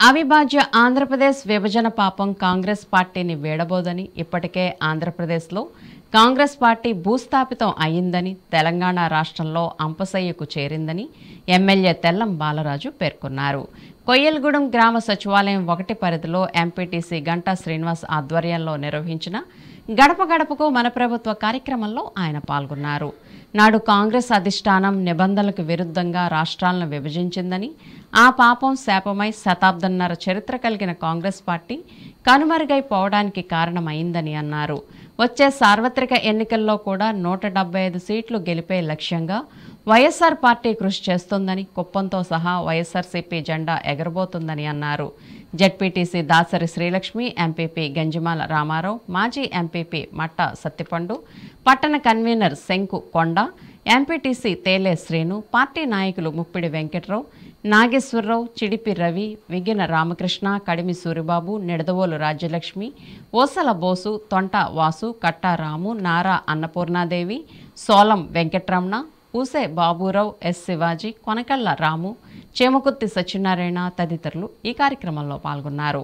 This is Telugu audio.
అవిభాజ్య ఆంధ్రప్రదేశ్ విభజన పాపం కాంగ్రెస్ పార్టీని వీడబోదని ఇప్పటికే ఆంధ్రప్రదేశ్లో కాంగ్రెస్ పార్టీ భూస్థాపితం అయిందని తెలంగాణ రాష్ట్రంలో అంపసయ్యకు చేరిందని ఎమ్మెల్యే తెల్లం బాలరాజు పేర్కొన్నారు. కొయ్యలగూడెం గ్రామ సచివాలయం ఒకటి పరిధిలో ఎంపీటీసీ గంటా శ్రీనివాస్ ఆధ్వర్యంలో నిర్వహించిన గడప గడపకు మన ప్రభుత్వ కార్యక్రమంలో ఆయన పాల్గొన్నారు. నాడు కాంగ్రెస్ అధిష్టానం నిబంధనలకు విరుద్ధంగా రాష్ట్రాలను విభజించిందని ఆ పాపం శాపమై శతాబ్దన్నర చరిత్ర కలిగిన కాంగ్రెస్ పార్టీ కనుమరుగైపోవడానికి కారణమైందని అన్నారు. వచ్చే సార్వత్రిక ఎన్నికల్లో కూడా నూట ఐదు సీట్లు గెలిపే లక్ష్యంగా వైఎస్ఆర్ పార్టీ కృషి చేస్తోందని కుప్పంతో సహా వైఎస్ఆర్సీపీ జెండా ఎగరబోతుందని అన్నారు. జడ్పీటీసీ దాసరి శ్రీలక్ష్మి ఎంపీపీ గంజిమాల రామారావు మాజీ ఎంపీపీ మట్ట సత్తిపండు పట్టణ కన్వీనర్ శంకు కొండ ఎంపీటీసీ తేలే శ్రీను పార్టీ నాయకులు ముప్పిడి వెంకట్రావు నాగేశ్వరరావు చిడిపి రవి విగిన రామకృష్ణ కడిమి సూరిబాబు నిడదవోలు రాజ్యలక్ష్మి ఓసల బోసు తొంట వాసు కట్టారాము నారా అన్నపూర్ణాదేవి సోలం వెంకట్రమణ ఊసే బాబురావు ఎస్ శివాజీ కొనకళ్ళ రాము చేమకుర్తి సత్యనారాయణ తదితరులు ఈ కార్యక్రమంలో పాల్గొన్నారు.